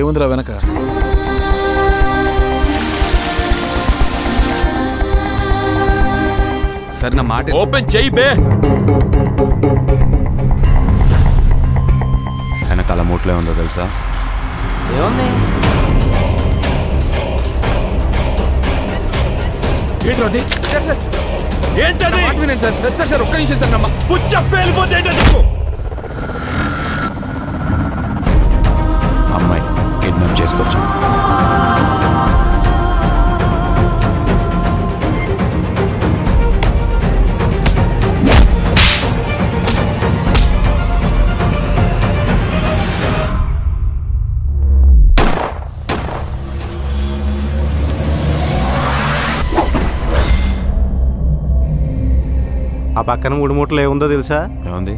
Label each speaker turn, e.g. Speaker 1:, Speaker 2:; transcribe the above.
Speaker 1: ఏముందిరా వెనక?
Speaker 2: సరే నా మాట
Speaker 3: ఓపెన్ చెయ్యి బే.
Speaker 2: వెనకాల మూట్లో ఉందో తెలుసా?
Speaker 4: ఏముంది?
Speaker 3: ఏంటది?
Speaker 2: వినండి సార్. సార్ సార్ ఒక్క నిమిషం సార్ నమ్మ.
Speaker 3: పుచ్చ పేలిపోతే
Speaker 4: ఆ పక్కన మూడు మూటలు ఏముందో తెలుసా?
Speaker 2: ఏముంది?